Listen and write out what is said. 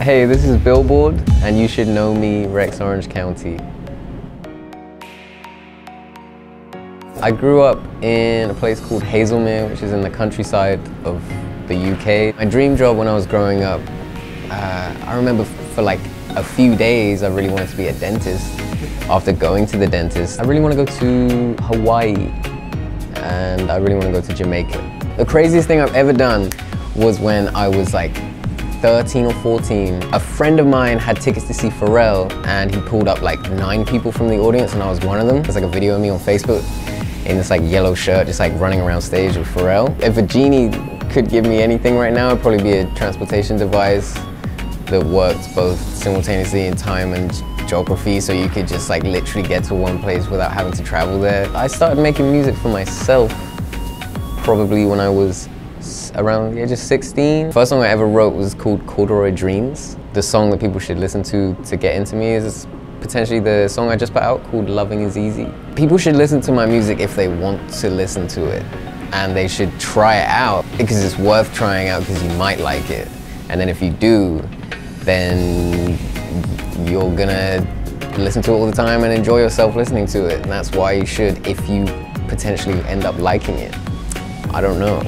Hey, this is Billboard, and you should know me, Rex Orange County. I grew up in a place called Haslemere, which is in the countryside of the UK. My dream job when I was growing up, uh, I remember for like a few days I really wanted to be a dentist. After going to the dentist, I really want to go to Hawaii and I really want to go to Jamaica. The craziest thing I've ever done was when I was like 13 or 14. A friend of mine had tickets to see Pharrell and he pulled up like nine people from the audience and I was one of them. There's like a video of me on Facebook in this like yellow shirt, just like running around stage with Pharrell. If a genie could give me anything right now, it'd probably be a transportation device that works both simultaneously in time and geography so you could just like literally get to one place without having to travel there. I started making music for myself probably when I was around the age of 16. First song I ever wrote was called Corduroy Dreams. The song that people should listen to to get into me is potentially the song I just put out called Loving is Easy. People should listen to my music if they want to listen to it and they should try it out because it's worth trying out because you might like it. And then if you do, then you're gonna listen to it all the time and enjoy yourself listening to it. And that's why you should if you potentially end up liking it. I don't know.